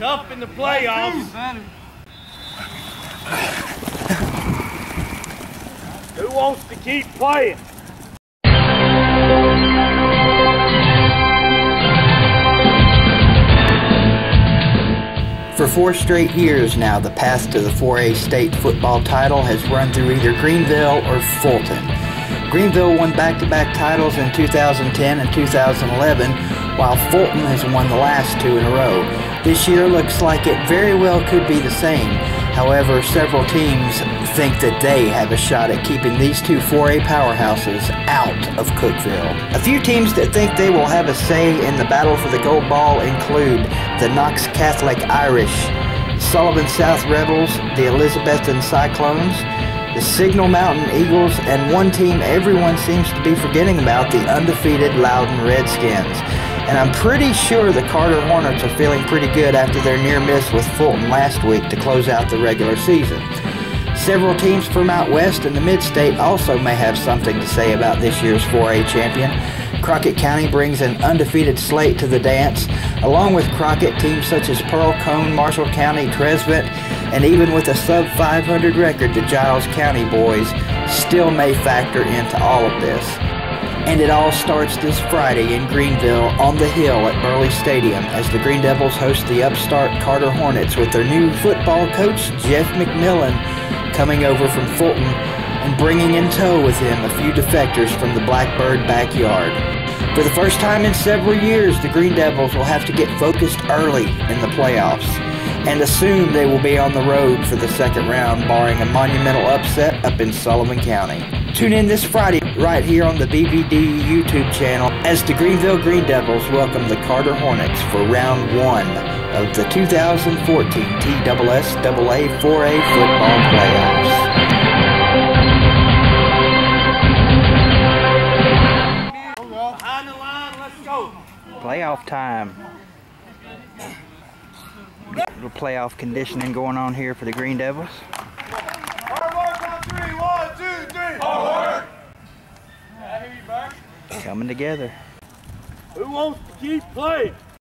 tough in the playoffs. Who wants to keep playing? For four straight years now, the path to the 4A state football title has run through either Greeneville or Fulton. Greeneville won back-to-back titles in 2010 and 2011, while Fulton has won the last two in a row. This year looks like it very well could be the same. However, several teams think that they have a shot at keeping these two 4A powerhouses out of Cookeville. A few teams that think they will have a say in the battle for the gold ball include the Knox Catholic Irish, Sullivan South Rebels, the Elizabethton Cyclones, the Signal Mountain Eagles, and one team everyone seems to be forgetting about, the undefeated Loudon Redskins. And I'm pretty sure the Carter Hornets are feeling pretty good after their near miss with Fulton last week to close out the regular season. Several teams from out west and the mid-state also may have something to say about this year's 4A champion. Crockett County brings an undefeated slate to the dance. Along with Crockett, teams such as Pearl Cohn, Marshall County, Trezevant, and even with a sub 500 record, the Giles County boys still may factor into all of this. And it all starts this Friday in Greeneville on the hill at Burley Stadium as the Greene Devils host the upstart Carter Hornets with their new football coach, Jeff McMillan, coming over from Fulton and bringing in tow with him a few defectors from the Blackbird backyard. For the first time in several years, the Greene Devils will have to get focused early in the playoffs and assume they will be on the road for the second round, barring a monumental upset up in Sullivan County. Tune in this Friday right here on the BVD YouTube channel as the Greeneville Greene Devils welcome the Carter Hornets for round one of the 2014 TSSAA 4A football playoffs. Playoff time. Little playoff conditioning going on here for the Greene Devils. Coming together. Who wants to keep playing?